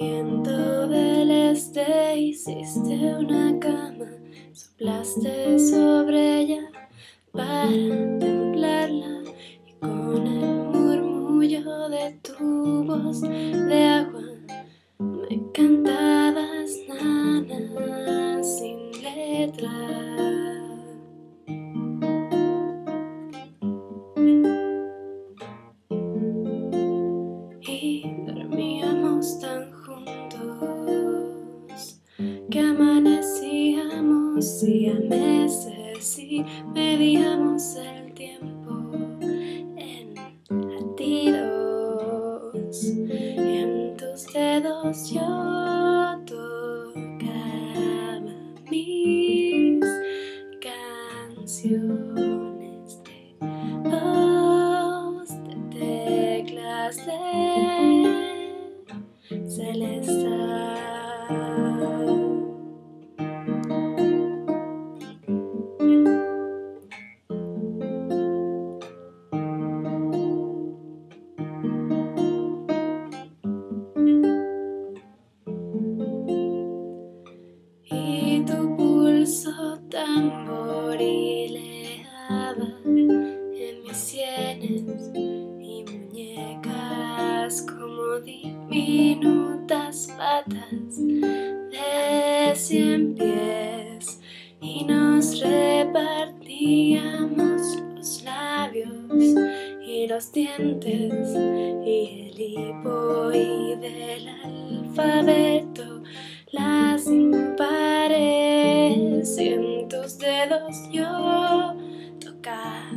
viento del este hiciste una cama, soplaste sobre ella para templarla y con el murmullo de tu voz de amanecíamos y a meses y medíamos el tiempo en latidos en tus dedos yo tocaba mis canciones de voz de teclas de celestial. Tamborileaba en mis sienes y muñecas como diminutas patas de cien pies y nos repartíamos los labios y los dientes y el hipo y del alfabeto las dedos yo tocar.